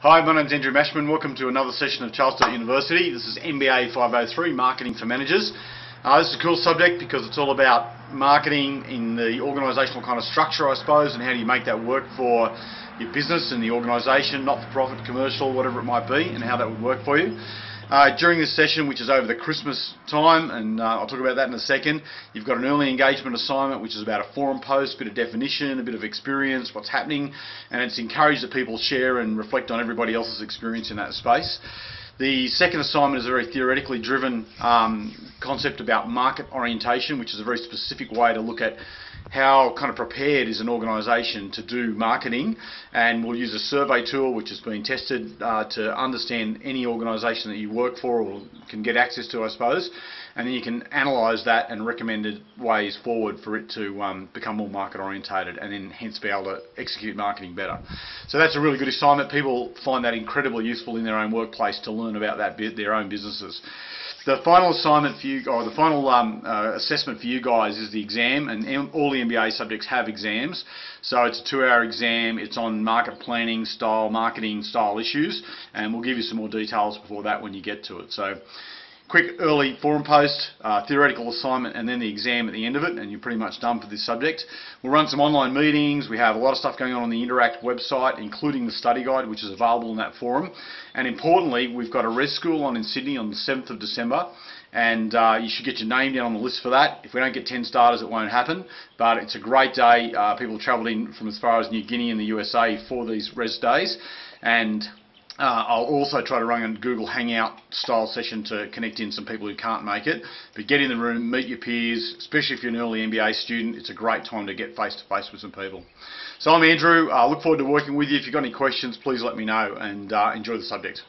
Hi, my name's Andrew Mashman. Welcome to another session of Charles Sturt University. This is MBA 503, Marketing for Managers. Uh, this is a cool subject because it's all about marketing in the organisational kind of structure, I suppose, and how do you make that work for your business and the organisation, not-for-profit, commercial, whatever it might be, and how that would work for you. Uh, during this session, which is over the Christmas time, and uh, I'll talk about that in a second, you've got an early engagement assignment, which is about a forum post, a bit of definition, a bit of experience, what's happening, and it's encouraged that people share and reflect on everybody else's experience in that space. The second assignment is a very theoretically driven um, concept about market orientation, which is a very specific way to look at how kind of prepared is an organisation to do marketing and we'll use a survey tool which has been tested uh, to understand any organisation that you work for or can get access to I suppose and then you can analyse that and recommended ways forward for it to um, become more market orientated and then hence be able to execute marketing better. So that's a really good assignment. People find that incredibly useful in their own workplace to learn about that bit, their own businesses. The final assignment for you, or the final um, uh, assessment for you guys is the exam, and all the MBA subjects have exams. So it's a two-hour exam. It's on market planning, style, marketing, style issues, and we'll give you some more details before that when you get to it. So quick early forum post, uh, theoretical assignment, and then the exam at the end of it, and you're pretty much done for this subject. We'll run some online meetings. We have a lot of stuff going on on the Interact website, including the study guide, which is available in that forum. And importantly, we've got a res school on in Sydney on the 7th of December, and uh, you should get your name down on the list for that. If we don't get 10 starters, it won't happen. But it's a great day. Uh, people travelled in from as far as New Guinea and the USA for these res days, and uh, I'll also try to run a Google Hangout style session to connect in some people who can't make it. But get in the room, meet your peers, especially if you're an early MBA student. It's a great time to get face to face with some people. So I'm Andrew. I look forward to working with you. If you've got any questions, please let me know and uh, enjoy the subject.